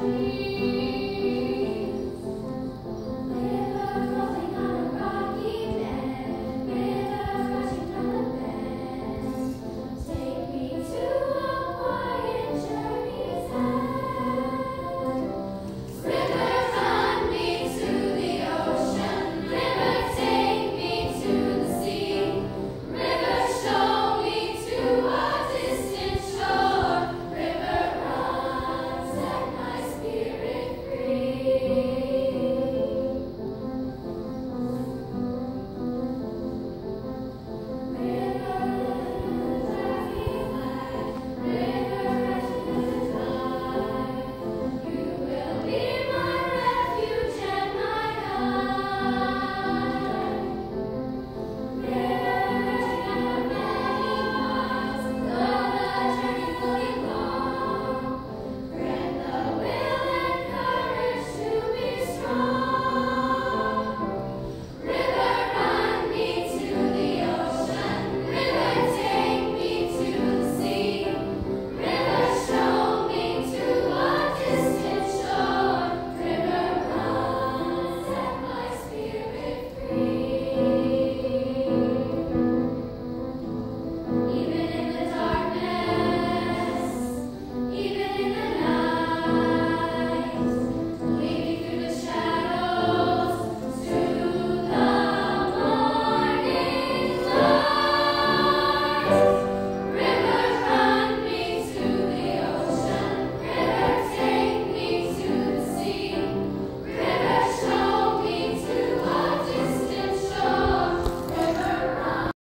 tree.